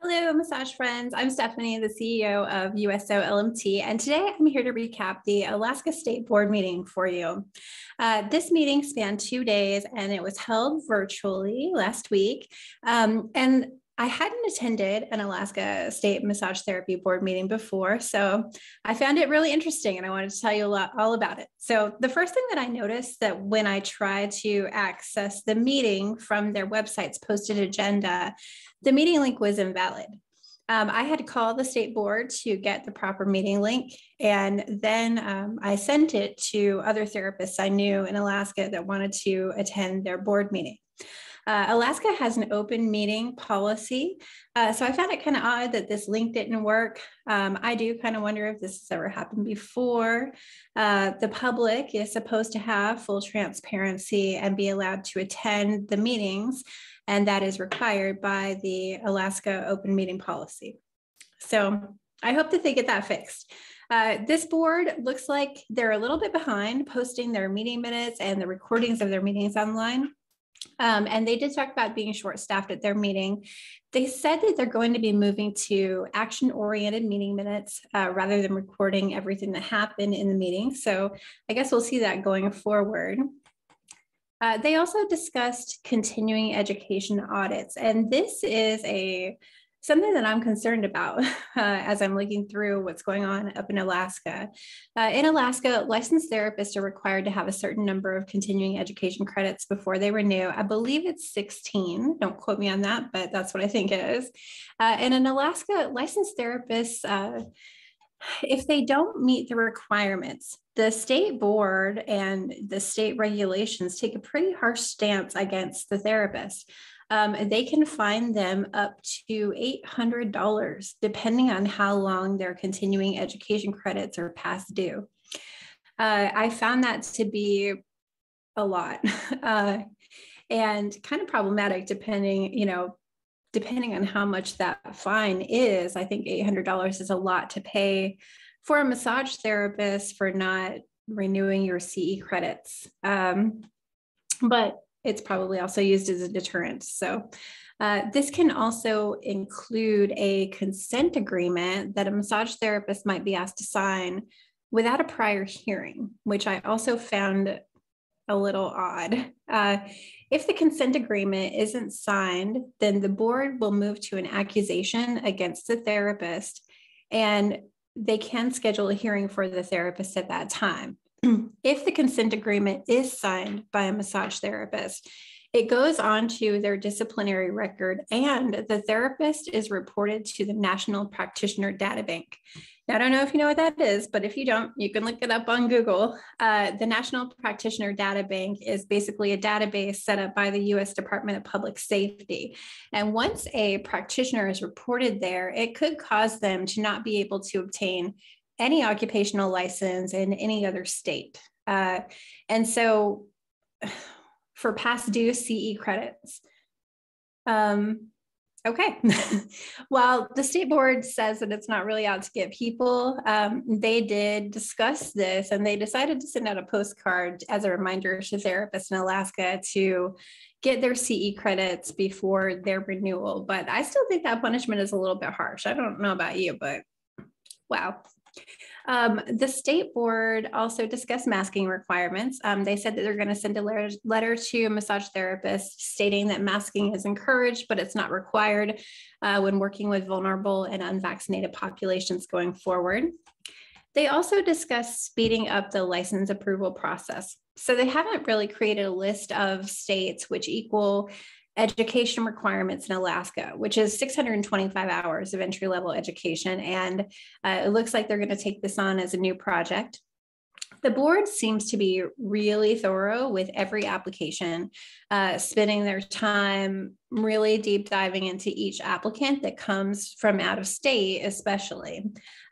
Hello, massage friends. I'm Stephanie, the CEO of USO LMT, and today I'm here to recap the Alaska State Board meeting for you. Uh, this meeting spanned two days and it was held virtually last week. Um, and I hadn't attended an Alaska State Massage Therapy Board meeting before, so I found it really interesting and I wanted to tell you a lot all about it. So, the first thing that I noticed that when I tried to access the meeting from their website's posted agenda, the meeting link was invalid. Um, I had to call the state board to get the proper meeting link. And then um, I sent it to other therapists I knew in Alaska that wanted to attend their board meeting. Uh, Alaska has an open meeting policy. Uh, so I found it kind of odd that this link didn't work. Um, I do kind of wonder if this has ever happened before. Uh, the public is supposed to have full transparency and be allowed to attend the meetings, and that is required by the Alaska open meeting policy. So I hope that they get that fixed. Uh, this board looks like they're a little bit behind posting their meeting minutes and the recordings of their meetings online. Um, and they did talk about being short staffed at their meeting. They said that they're going to be moving to action oriented meeting minutes uh, rather than recording everything that happened in the meeting. So I guess we'll see that going forward. Uh, they also discussed continuing education audits, and this is a something that I'm concerned about uh, as I'm looking through what's going on up in Alaska. Uh, in Alaska, licensed therapists are required to have a certain number of continuing education credits before they renew. I believe it's 16. Don't quote me on that, but that's what I think it is. Uh, and in Alaska, licensed therapists, uh, if they don't meet the requirements, the state board and the state regulations take a pretty harsh stance against the therapist um, they can fine them up to $800 depending on how long their continuing education credits are past due. Uh, I found that to be a lot uh, and kind of problematic depending, you know, depending on how much that fine is. I think $800 is a lot to pay for a massage therapist for not renewing your CE credits. Um, but it's probably also used as a deterrent. So, uh, this can also include a consent agreement that a massage therapist might be asked to sign without a prior hearing, which I also found a little odd. Uh, if the consent agreement isn't signed, then the board will move to an accusation against the therapist and they can schedule a hearing for the therapist at that time. If the consent agreement is signed by a massage therapist, it goes on to their disciplinary record, and the therapist is reported to the National Practitioner Data Bank. Now, I don't know if you know what that is, but if you don't, you can look it up on Google. Uh, the National Practitioner Data Bank is basically a database set up by the US Department of Public Safety. And once a practitioner is reported there, it could cause them to not be able to obtain any occupational license in any other state. Uh, and so for past due CE credits, um, okay. While the state board says that it's not really out to get people, um, they did discuss this and they decided to send out a postcard as a reminder to therapists in Alaska to get their CE credits before their renewal. But I still think that punishment is a little bit harsh. I don't know about you, but wow. Um, the state board also discussed masking requirements. Um, they said that they're going to send a letter, letter to massage therapists stating that masking is encouraged, but it's not required uh, when working with vulnerable and unvaccinated populations going forward. They also discussed speeding up the license approval process. So they haven't really created a list of states which equal education requirements in Alaska, which is 625 hours of entry level education. And uh, it looks like they're going to take this on as a new project. The board seems to be really thorough with every application, uh, spending their time really deep diving into each applicant that comes from out of state, especially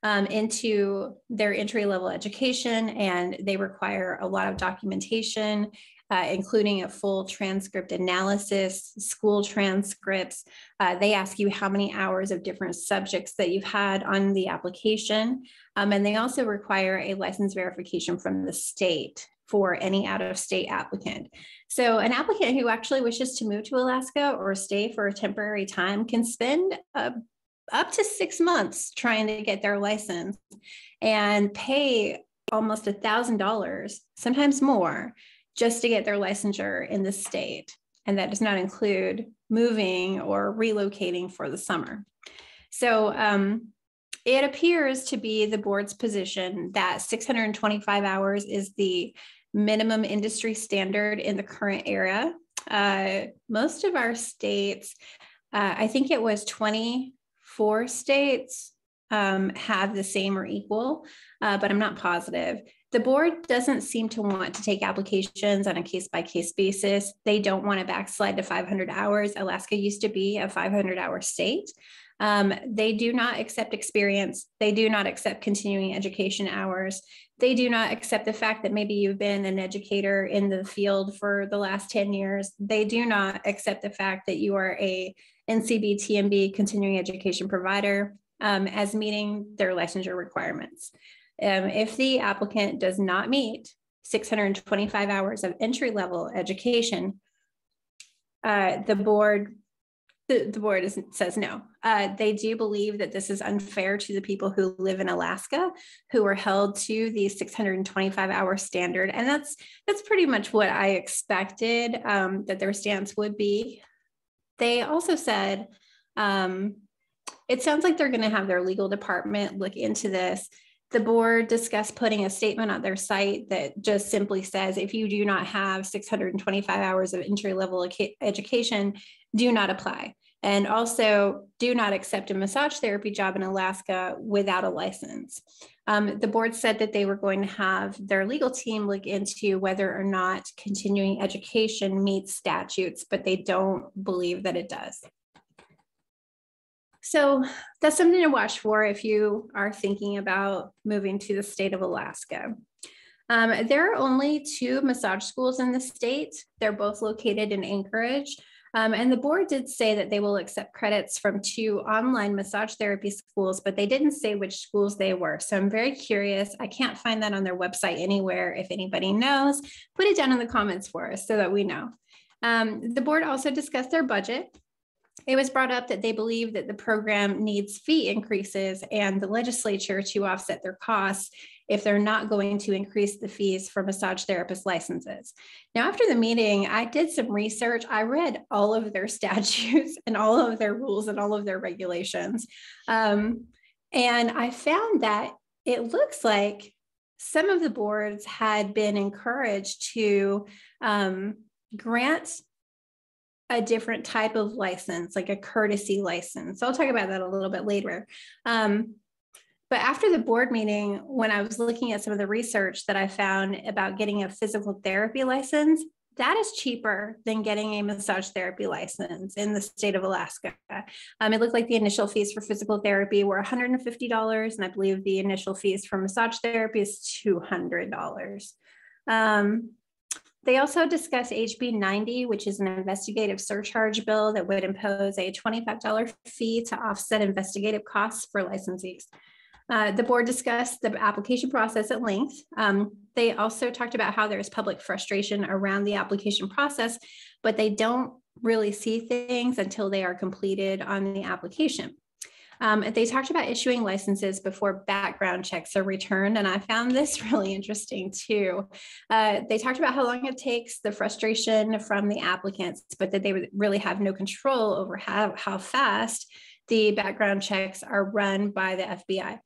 um, into their entry level education. And they require a lot of documentation uh, including a full transcript analysis, school transcripts. Uh, they ask you how many hours of different subjects that you've had on the application. Um, and they also require a license verification from the state for any out of state applicant. So, an applicant who actually wishes to move to Alaska or stay for a temporary time can spend a up to six months trying to get their license and pay almost a thousand dollars, sometimes more, just to get their licensure in the state. And that does not include moving or relocating for the summer. So um, it appears to be the board's position that 625 hours is the minimum industry standard in the current era. Uh, most of our states, uh, I think it was 24 states, um, have the same or equal, uh, but I'm not positive. The board doesn't seem to want to take applications on a case by case basis. They don't want to backslide to 500 hours. Alaska used to be a 500 hour state. Um, they do not accept experience. They do not accept continuing education hours. They do not accept the fact that maybe you've been an educator in the field for the last 10 years. They do not accept the fact that you are a NCBTMB continuing education provider um, as meeting their licensure requirements. Um, if the applicant does not meet 625 hours of entry level education, uh, the board the, the board is, says no. Uh, they do believe that this is unfair to the people who live in Alaska, who are held to the 625 hour standard, and that's that's pretty much what I expected um, that their stance would be. They also said um, it sounds like they're going to have their legal department look into this. The board discussed putting a statement on their site that just simply says if you do not have 625 hours of entry level education, do not apply. And also, do not accept a massage therapy job in Alaska without a license. Um, the board said that they were going to have their legal team look into whether or not continuing education meets statutes, but they don't believe that it does. So that's something to watch for if you are thinking about moving to the state of Alaska. Um, there are only two massage schools in the state. They're both located in Anchorage. Um, and the board did say that they will accept credits from two online massage therapy schools, but they didn't say which schools they were. So I'm very curious. I can't find that on their website anywhere. If anybody knows, put it down in the comments for us so that we know. Um, the board also discussed their budget. It was brought up that they believe that the program needs fee increases and the legislature to offset their costs if they're not going to increase the fees for massage therapist licenses. Now, after the meeting, I did some research. I read all of their statutes and all of their rules and all of their regulations. Um, and I found that it looks like some of the boards had been encouraged to um, grant a different type of license, like a courtesy license. So I'll talk about that a little bit later. Um, but after the board meeting, when I was looking at some of the research that I found about getting a physical therapy license, that is cheaper than getting a massage therapy license in the state of Alaska. Um, it looked like the initial fees for physical therapy were $150, and I believe the initial fees for massage therapy is $200. Um, they also discuss HB 90, which is an investigative surcharge bill that would impose a $25 fee to offset investigative costs for licensees. Uh, the board discussed the application process at length. Um, they also talked about how there's public frustration around the application process, but they don't really see things until they are completed on the application. Um, they talked about issuing licenses before background checks are returned, and I found this really interesting too. Uh, they talked about how long it takes, the frustration from the applicants, but that they really have no control over how, how fast the background checks are run by the FBI.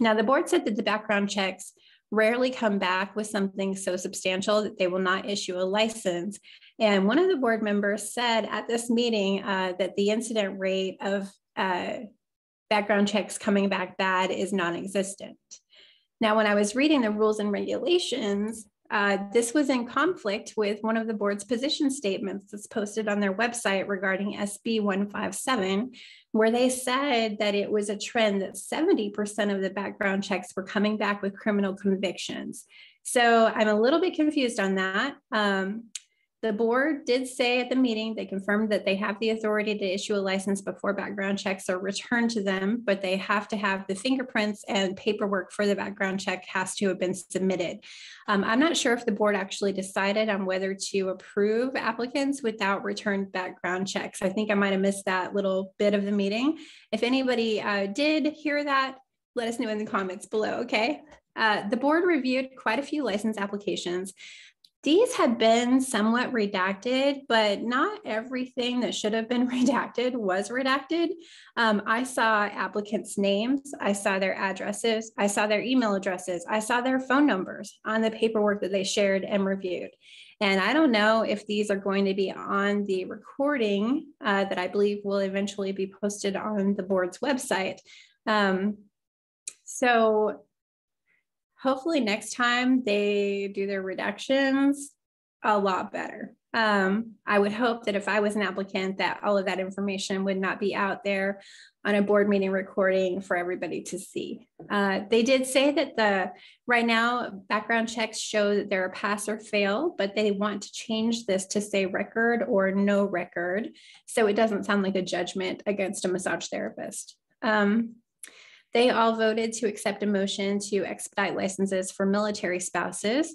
Now, the board said that the background checks rarely come back with something so substantial that they will not issue a license. And one of the board members said at this meeting uh, that the incident rate of uh, background checks coming back bad is non existent. Now, when I was reading the rules and regulations, uh, this was in conflict with one of the board's position statements that's posted on their website regarding SB 157, where they said that it was a trend that 70% of the background checks were coming back with criminal convictions. So I'm a little bit confused on that. Um, The board did say at the meeting, they confirmed that they have the authority to issue a license before background checks are returned to them, but they have to have the fingerprints and paperwork for the background check has to have been submitted. Um, I'm not sure if the board actually decided on whether to approve applicants without returned background checks. I think I might have missed that little bit of the meeting. If anybody uh, did hear that, let us know in the comments below, okay? Uh, the board reviewed quite a few license applications. These have been somewhat redacted, but not everything that should have been redacted was redacted. Um, I saw applicants' names, I saw their addresses, I saw their email addresses, I saw their phone numbers on the paperwork that they shared and reviewed. And I don't know if these are going to be on the recording uh, that I believe will eventually be posted on the board's website. Um, so hopefully next time they do their reductions a lot better. Um, I would hope that if I was an applicant that all of that information would not be out there on a board meeting recording for everybody to see. Uh, they did say that the right now background checks show that they're a pass or fail, but they want to change this to say record or no record. So it doesn't sound like a judgment against a massage therapist. Um, they all voted to accept a motion to expedite licenses for military spouses.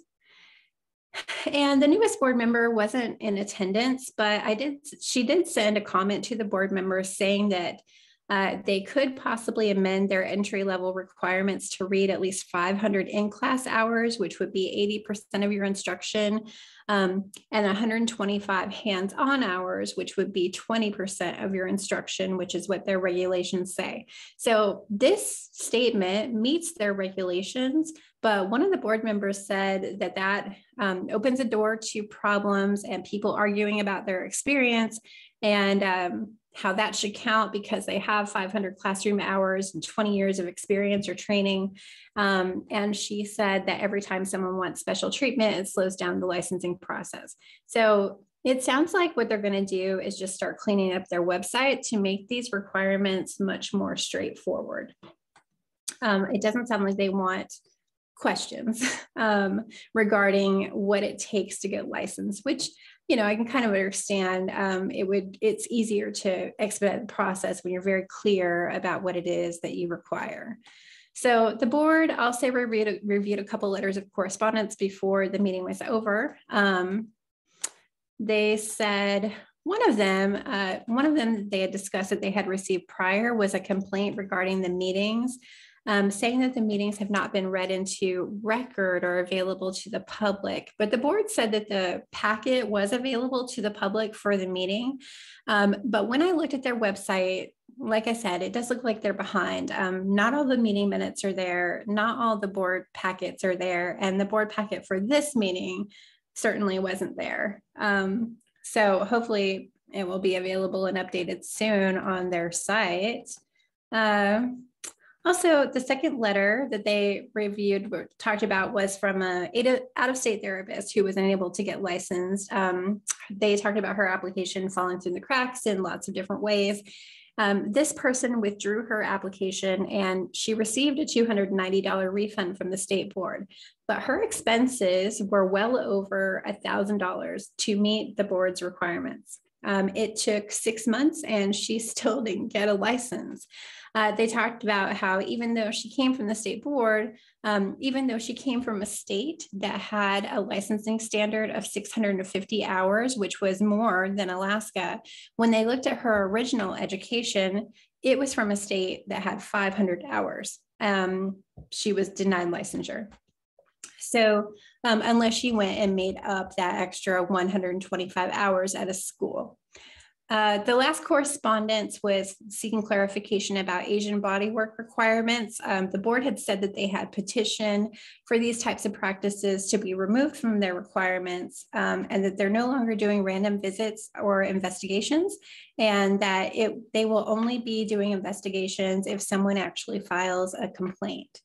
And the newest board member wasn't in attendance, but I did, she did send a comment to the board members saying that uh, they could possibly amend their entry level requirements to read at least 500 in class hours, which would be 80% of your instruction, um, and 125 hands on hours, which would be 20% of your instruction, which is what their regulations say. So this statement meets their regulations, but one of the board members said that that um, opens a door to problems and people arguing about their experience. And um, how that should count because they have 500 classroom hours and 20 years of experience or training. Um, and she said that every time someone wants special treatment, it slows down the licensing process. So it sounds like what they're going to do is just start cleaning up their website to make these requirements much more straightforward. Um, it doesn't sound like they want questions um, regarding what it takes to get licensed, which you know, I can kind of understand um, it would, it's easier to expedite the process when you're very clear about what it is that you require. So the board also reviewed, reviewed a couple letters of correspondence before the meeting was over. Um, they said one of them, uh, one of them they had discussed that they had received prior was a complaint regarding the meetings um, saying that the meetings have not been read into record or available to the public. But the board said that the packet was available to the public for the meeting. Um, but when I looked at their website, like I said, it does look like they're behind. Um, not all the meeting minutes are there, not all the board packets are there, and the board packet for this meeting certainly wasn't there. Um, so hopefully it will be available and updated soon on their site. Uh, also, the second letter that they reviewed, talked about, was from a out-of-state therapist who was unable to get licensed. Um, they talked about her application falling through the cracks in lots of different ways. Um, this person withdrew her application and she received a $290 refund from the state board, but her expenses were well over $1,000 to meet the board's requirements. Um, it took six months and she still didn't get a license uh, they talked about how even though she came from the state board, um, even though she came from a state that had a licensing standard of 650 hours, which was more than Alaska, when they looked at her original education, it was from a state that had 500 hours. Um, she was denied licensure. So, um, unless she went and made up that extra 125 hours at a school. Uh, the last correspondence was seeking clarification about Asian bodywork requirements. Um, the board had said that they had petitioned for these types of practices to be removed from their requirements um, and that they're no longer doing random visits or investigations and that it, they will only be doing investigations if someone actually files a complaint.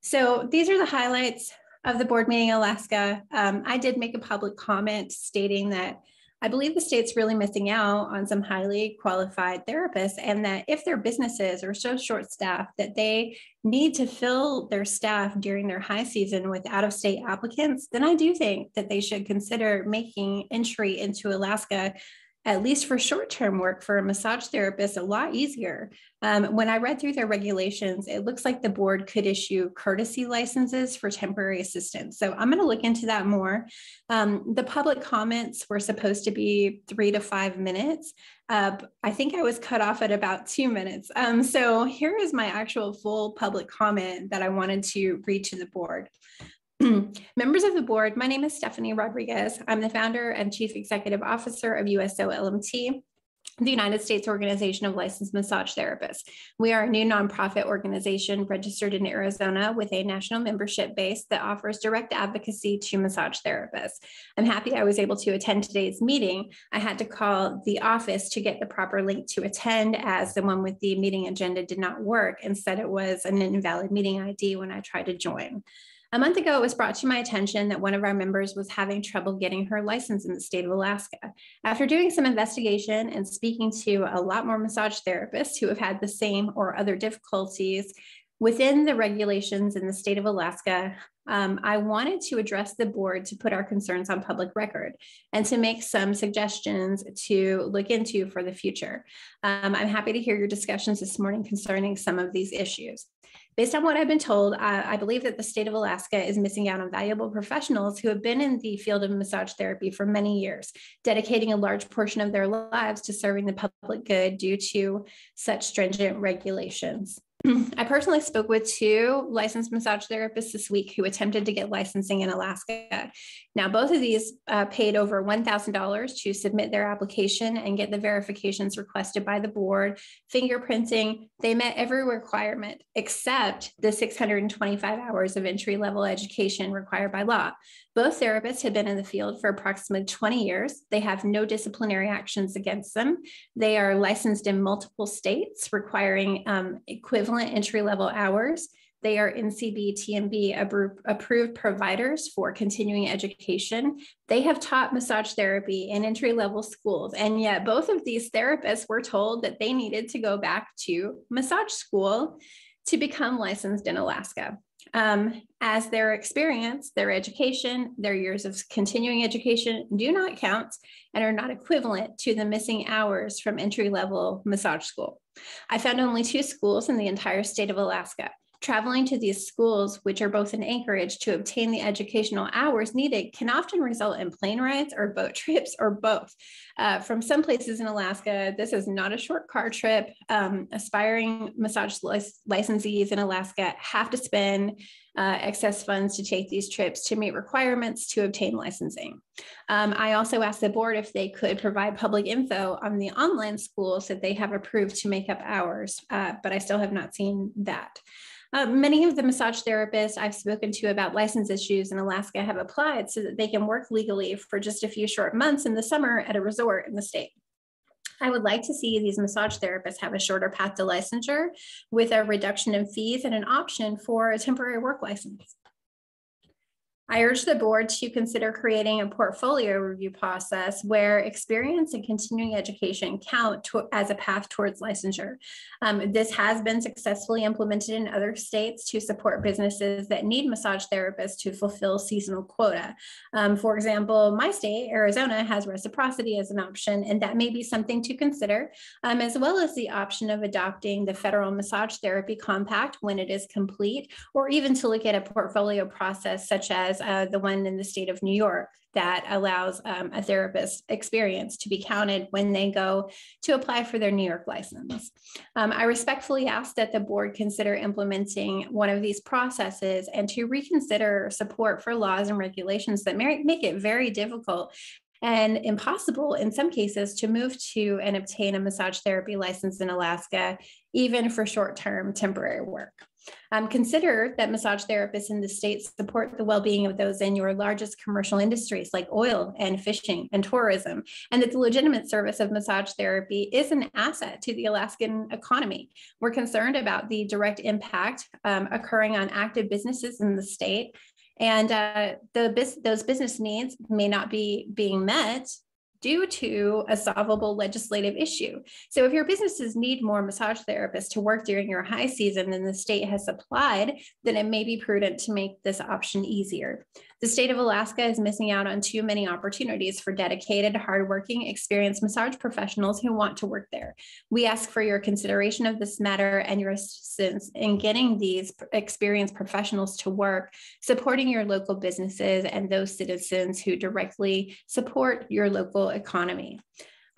So these are the highlights of the board meeting Alaska. Um, I did make a public comment stating that I believe the state's really missing out on some highly qualified therapists, and that if their businesses are so short staffed that they need to fill their staff during their high season with out of state applicants, then I do think that they should consider making entry into Alaska at least for short term work for a massage therapist, a lot easier. Um, when I read through their regulations, it looks like the board could issue courtesy licenses for temporary assistance. So I'm going to look into that more. Um, the public comments were supposed to be three to five minutes. Uh, I think I was cut off at about two minutes. Um, so here is my actual full public comment that I wanted to read to the board. Members of the board, my name is Stephanie Rodriguez. I'm the founder and chief executive officer of USO LMT, the United States Organization of Licensed Massage Therapists. We are a new nonprofit organization registered in Arizona with a national membership base that offers direct advocacy to massage therapists. I'm happy I was able to attend today's meeting. I had to call the office to get the proper link to attend as the one with the meeting agenda did not work and said it was an invalid meeting ID when I tried to join. A month ago, it was brought to my attention that one of our members was having trouble getting her license in the state of Alaska. After doing some investigation and speaking to a lot more massage therapists who have had the same or other difficulties within the regulations in the state of Alaska, um, I wanted to address the board to put our concerns on public record and to make some suggestions to look into for the future. Um, I'm happy to hear your discussions this morning concerning some of these issues. Based on what I've been told, I, believe that the state of Alaska is missing out on valuable professionals who have been in the field of massage therapy for many years, dedicating a large portion of their lives to serving the public good due to such stringent regulations. I personally spoke with two licensed massage therapists this week who attempted to get licensing in Alaska. Now, both of these uh, paid over $1,000 to submit their application and get the verifications requested by the board. Fingerprinting, they met every requirement except the 625 hours of entry level education required by law. Both therapists have been in the field for approximately 20 years. They have no disciplinary actions against them. They are licensed in multiple states, requiring um, equivalent entry level hours. They are NCBTMB approved providers for continuing education. They have taught massage therapy in entry level schools. And yet, both of these therapists were told that they needed to go back to massage school to become licensed in Alaska. Um, as their experience, their education, their years of continuing education do not count and are not equivalent to the missing hours from entry level massage school. I found only two schools in the entire state of Alaska Traveling to these schools, which are both in Anchorage, to obtain the educational hours needed can often result in plane rides or boat trips or both. Uh, from some places in Alaska, this is not a short car trip. Um, aspiring massage lic licensees in Alaska have to spend uh, excess funds to take these trips to meet requirements to obtain licensing. Um, I also asked the board if they could provide public info on the online schools that they have approved to make up hours, uh, but I still have not seen that. Uh, many of the massage therapists I've spoken to about license issues in Alaska have applied so that they can work legally for just a few short months in the summer at a resort in the state. I would like to see these massage therapists have a shorter path to licensure with a reduction in fees and an option for a temporary work license. I urge the board to consider creating a portfolio review process where experience and continuing education count to, as a path towards licensure. Um, this has been successfully implemented in other states to support businesses that need massage therapists to fulfill seasonal quota. Um, for example, my state, Arizona, has reciprocity as an option, and that may be something to consider, um, as well as the option of adopting the federal massage therapy compact when it is complete, or even to look at a portfolio process such as uh, the one in the state of New York that allows um, a therapist experience to be counted when they go to apply for their New York license. Um, I respectfully ask that the board consider implementing one of these processes and to reconsider support for laws and regulations that make it very difficult and impossible in some cases to move to and obtain a massage therapy license in Alaska, even for short term temporary work. Um, consider that massage therapists in the state support the well-being of those in your largest commercial industries like oil and fishing and tourism, and that the legitimate service of massage therapy is an asset to the Alaskan economy. We're concerned about the direct impact um, occurring on active businesses in the state, and uh, the those business needs may not be being met due to a solvable legislative issue. So if your businesses need more massage therapists to work during your high season than the state has supplied, then it may be prudent to make this option easier. The state of Alaska is missing out on too many opportunities for dedicated, hardworking, experienced massage professionals who want to work there. We ask for your consideration of this matter and your assistance in getting these experienced professionals to work, supporting your local businesses and those citizens who directly support your local economy.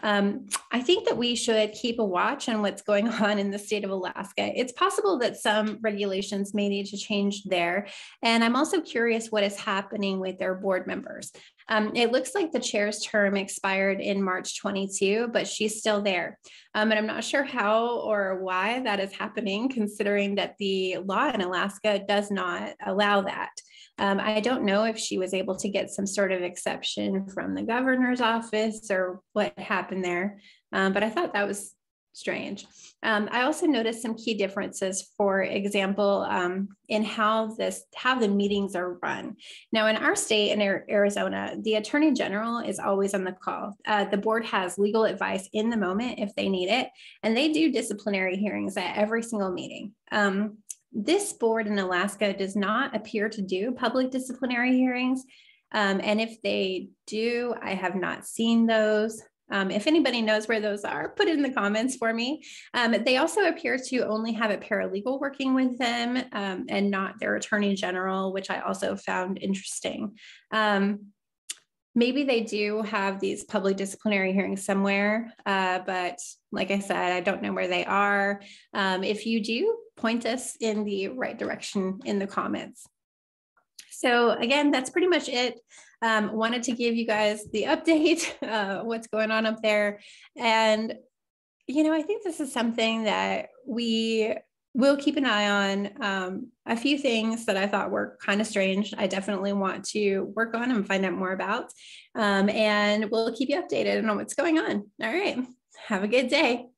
Um, I think that we should keep a watch on what's going on in the state of Alaska. It's possible that some regulations may need to change there. And I'm also curious what is happening with their board members. Um, it looks like the chair's term expired in March 22, but she's still there. Um, and I'm not sure how or why that is happening, considering that the law in Alaska does not allow that. Um, I don't know if she was able to get some sort of exception from the governor's office or what happened there, um, but I thought that was strange. Um, I also noticed some key differences, for example, um, in how this how the meetings are run. Now, in our state in Arizona, the attorney general is always on the call. Uh, the board has legal advice in the moment if they need it, and they do disciplinary hearings at every single meeting. Um, this board in Alaska does not appear to do public disciplinary hearings. Um, and if they do, I have not seen those. Um, if anybody knows where those are, put it in the comments for me. Um, they also appear to only have a paralegal working with them um, and not their attorney general, which I also found interesting. Um, maybe they do have these public disciplinary hearings somewhere, uh, but like I said, I don't know where they are. Um, if you do, point us in the right direction in the comments. So again, that's pretty much it. Um, wanted to give you guys the update, uh, what's going on up there. And, you know, I think this is something that we will keep an eye on. Um, a few things that I thought were kind of strange. I definitely want to work on and find out more about. Um, and we'll keep you updated on what's going on. All right. Have a good day.